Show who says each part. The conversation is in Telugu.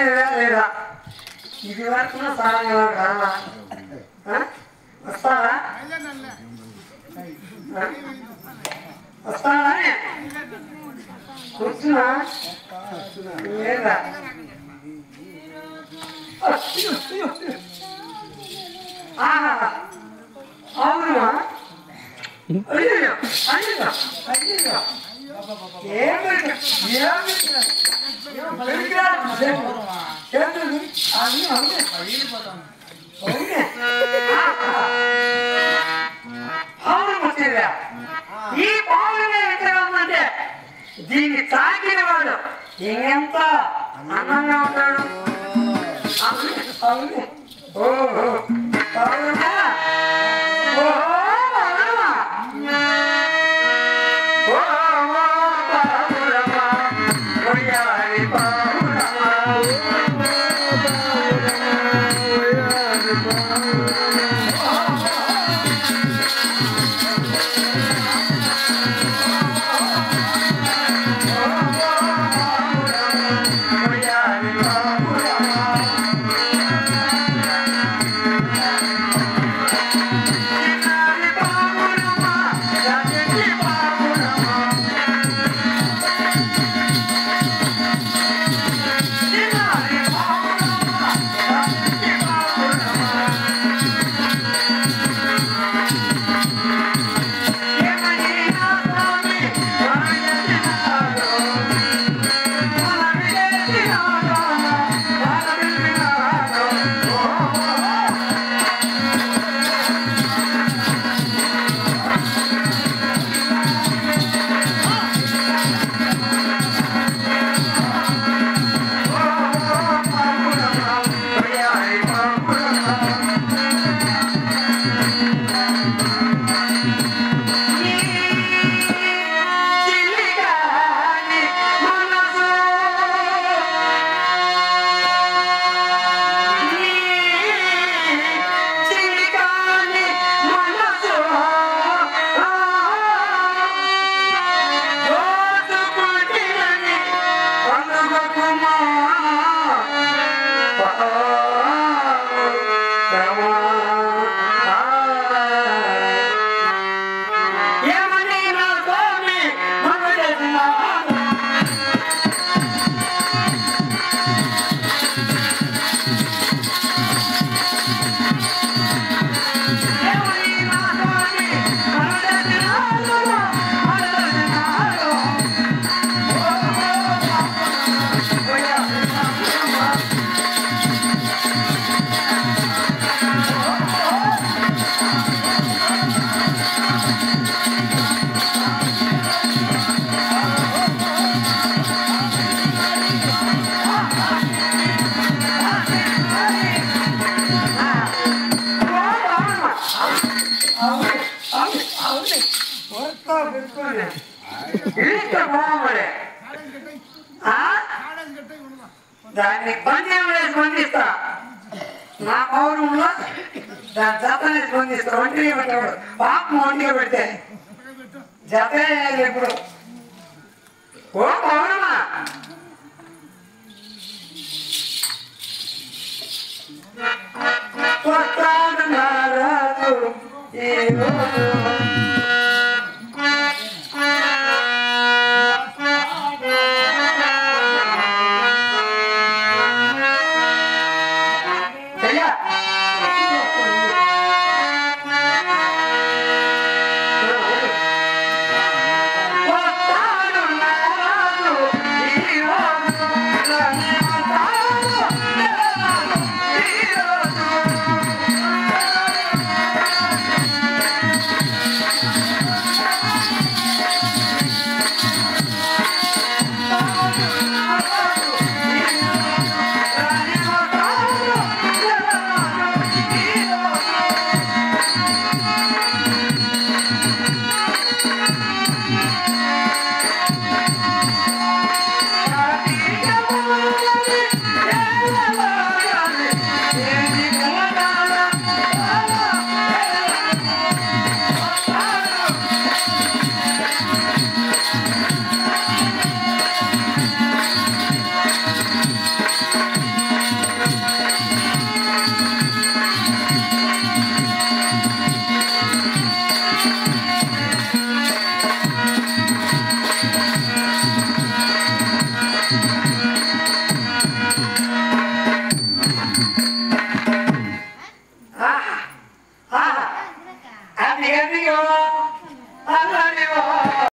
Speaker 1: లేక లేదా ఇది వరకు రావా వస్తావా? వస్తావా? కూర్చున్నా? లేదా ఆహా. అవునా? అయ్యో అయ్యో అయ్యో ఈ పౌరుని విగ్రహం అంటే దీన్ని తాకిన వాడు ఎంత అందంగా ఉన్నాడు అవును, ఓహో ఓహో పౌరమా దాన్ని పందెం స్పందిస్తా నా పౌరంలో దాని జత స్పందిస్తా పొందిస్తా ఒంటిగా పెట్టాడు పాపం ఒంటిగా పెడితే జత వేయాలి ఇప్పుడు ఓ పౌరమా కొట్టాడు నారాజు ఏ feel